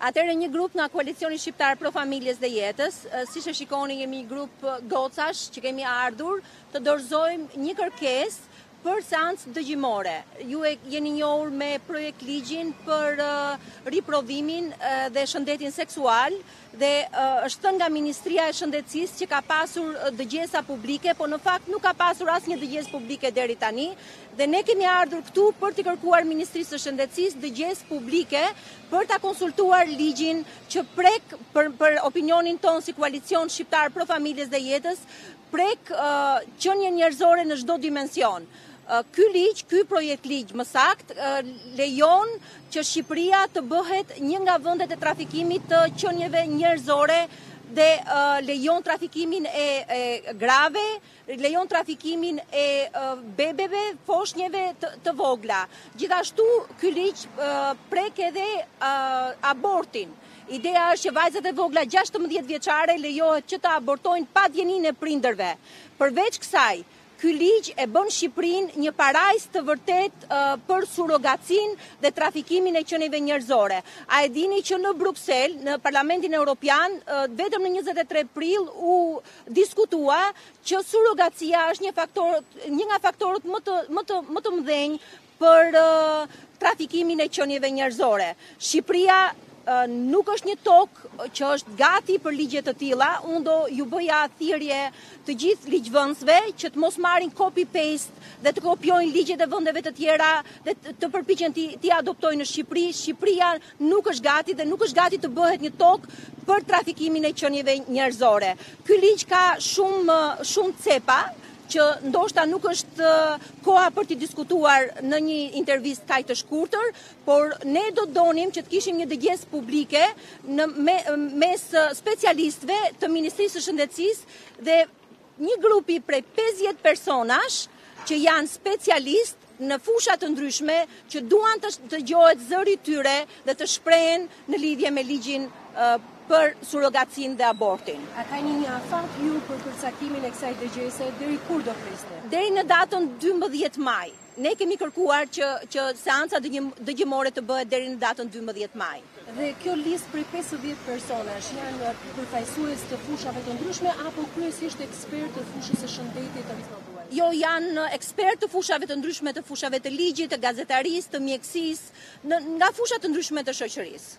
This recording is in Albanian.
Atëherë një grup nga koalicioni shqiptar pro familjes dhe jetës, siç e shikoni jemi grup gocash që kemi ardhur të dorëzojmë një kërkesë për seancë dëgjimore. Ju jeni njohur me projektligjin për riprodhimin dhe shëndetin seksual dhe është thënë nga Ministria e Shëndetësisë që ka pasur dëgjesa publike, po në fakt nuk ka pasur asnjë dëgjesë publike deri tani dhe ne kemi ardhur këtu për t'i kërkuar Ministrisë së Shëndetësisë dëgjesë publike për ta konsultuar ligjin që prek për, për opinionin tonë si koalicion shqiptar pro familjes dhe jetës, prek uh, qenien njerëzore në çdo dimension. Ky ligj, ky projektligj më saktë, lejon që Shqipëria të bëhet një nga vendet e trafikimit të qenieve njerëzore dhe lejon trafikimin e grave, lejon trafikimin e bebeve, foshnjeve të vogla. Gjithashtu, ky ligj prek edhe abortin. Ideja është që vajzat e vogla 16 vjeçare lejohet që të abortojnë pa dijeninë e prindërve. Përveç kësaj, ky ligj e bën Shqipërinë një parajsë të vërtetë për surrogacinë dhe trafikimin e qenieve njerëzore. A e dini që në Bruksel, në Parlamentin Europian, vetëm në 23 prill u diskutua që surrogacia është një faktor një nga faktorët më të më të më të mëdhenj për trafikimin e qenieve njerëzore. Shqipëria nuk është një tokë që është gati për ligje të tilla, unë do ju bëja thirrje të gjithë ligjvënësve që të mos marrin copy paste dhe të kopjojnë ligjet e vendeve të tjera dhe të përpiqen t'i t'i adoptojnë në Shqipëri. Shqipëria nuk është gati dhe nuk është gati të bëhet një tokë për trafikimin e qenieve njerëzore. Ky ligj ka shumë shumë cepa që ndoshta nuk është koha për t'i diskutuar në një intervistë kaq të shkurtër, por ne do të donim që të kishim një dëgjesë publike në me, mes specialistëve të Ministrisë së Shëndetësisë dhe një grupi prej pesëdhjetë personash që janë specialistë në fusha të ndryshme që duan të dëgjohet zëri i tyre dhe të shprehen në lidhje me ligjin për surrogacinë dhe abortin. A ka një një afat ju për përcaktimin e kësaj dëgjese, deri kur do prisnit? Deri në datën 12 maj. Ne kemi kërkuar që që seanca dëgjimore të bëhet deri në datën 12 maj. Dhe kjo listë prej 50 personash janë përfaqësues të fushave të ndryshme apo kryesisht ekspertë të fushës së shëndetit riprodhues? Jo, janë ekspertë të fushave të ndryshme, të fushave të ligjit, të gazetarisë, të mjekësisë, në nga fusha të ndryshme të shoqërisë.